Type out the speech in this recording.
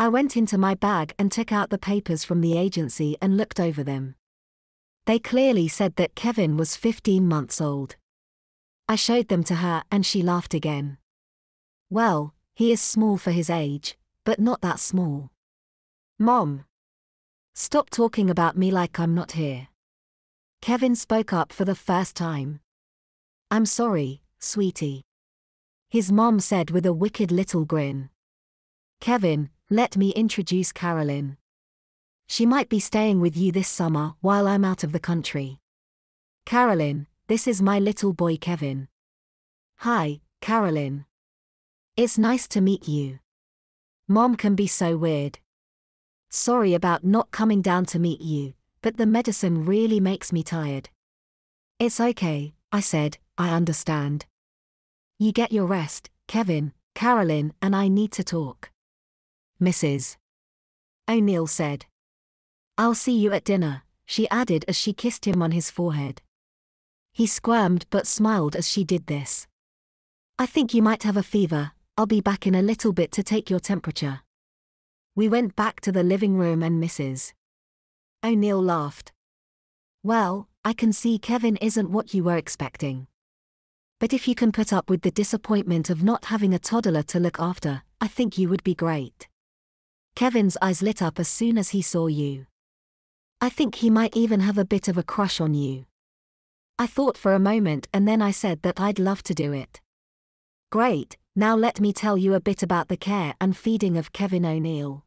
I went into my bag and took out the papers from the agency and looked over them. They clearly said that Kevin was 15 months old. I showed them to her and she laughed again. Well, he is small for his age, but not that small. Mom. Stop talking about me like I'm not here. Kevin spoke up for the first time. I'm sorry, sweetie. His mom said with a wicked little grin. Kevin, let me introduce Carolyn. She might be staying with you this summer while I'm out of the country. Carolyn, this is my little boy Kevin. Hi, Carolyn. It's nice to meet you. Mom can be so weird. Sorry about not coming down to meet you, but the medicine really makes me tired. It's okay, I said, I understand. You get your rest, Kevin, Carolyn and I need to talk. Mrs. O'Neil said. I'll see you at dinner, she added as she kissed him on his forehead. He squirmed but smiled as she did this. I think you might have a fever, I'll be back in a little bit to take your temperature. We went back to the living room and Mrs. O'Neil laughed. Well, I can see Kevin isn't what you were expecting. But if you can put up with the disappointment of not having a toddler to look after, I think you would be great. Kevin's eyes lit up as soon as he saw you. I think he might even have a bit of a crush on you. I thought for a moment and then I said that I'd love to do it. Great, now let me tell you a bit about the care and feeding of Kevin O'Neil.